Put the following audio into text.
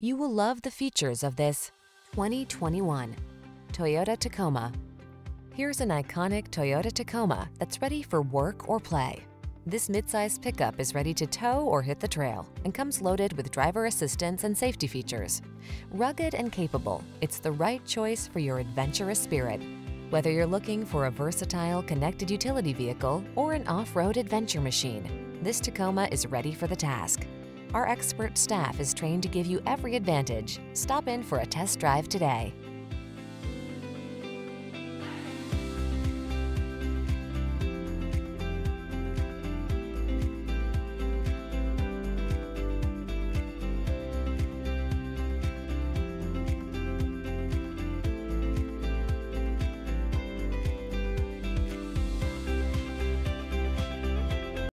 You will love the features of this 2021 Toyota Tacoma. Here's an iconic Toyota Tacoma that's ready for work or play. This midsize pickup is ready to tow or hit the trail and comes loaded with driver assistance and safety features. Rugged and capable, it's the right choice for your adventurous spirit. Whether you're looking for a versatile connected utility vehicle or an off-road adventure machine, this Tacoma is ready for the task. Our expert staff is trained to give you every advantage. Stop in for a test drive today.